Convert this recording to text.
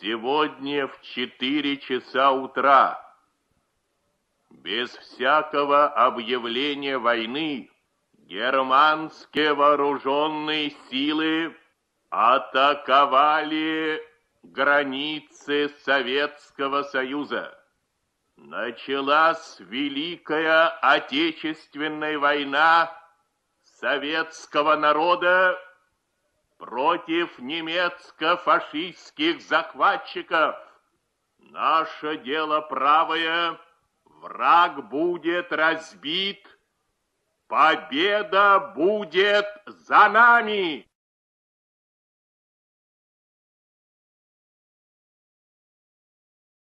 Сегодня в четыре часа утра, без всякого объявления войны, германские вооруженные силы атаковали границы Советского Союза. Началась Великая Отечественная война советского народа против немецко-фашистских захватчиков. Наше дело правое, враг будет разбит, победа будет за нами.